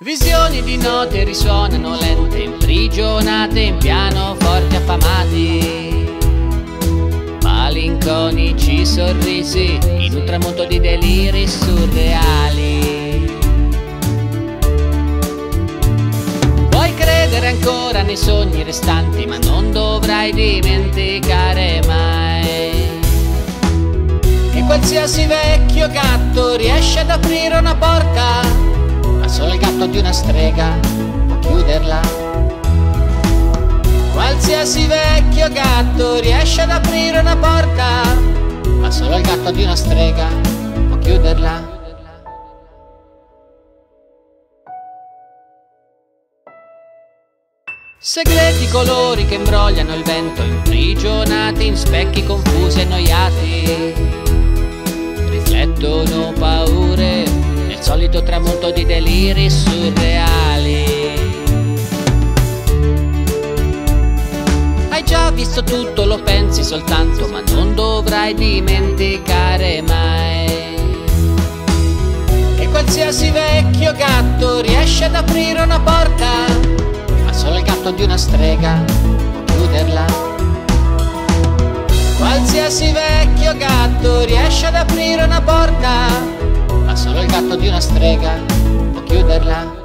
Visioni di note risuonano lente, imprigionate in pianoforti affamati. Malinconici sorrisi in un tramonto di deliri surreali. Puoi credere ancora nei sogni restanti, ma non dovrai dimenticare mai. Che qualsiasi vecchio gatto riesce ad aprire una porta solo il gatto di una strega può chiuderla. Qualsiasi vecchio gatto riesce ad aprire una porta, ma solo il gatto di una strega può chiuderla. Segreti colori che imbrogliano il vento, imprigionati in specchi confusi e annoiati, riflettono paure solito tramonto di deliri surreali. Hai già visto tutto, lo pensi soltanto, ma non dovrai dimenticare mai. Che qualsiasi vecchio gatto riesce ad aprire una porta, ma solo il gatto di una strega può chiuderla. Qualsiasi vecchio gatto riesce ad aprire una porta solo il gatto di una strega può chiuderla